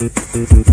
Música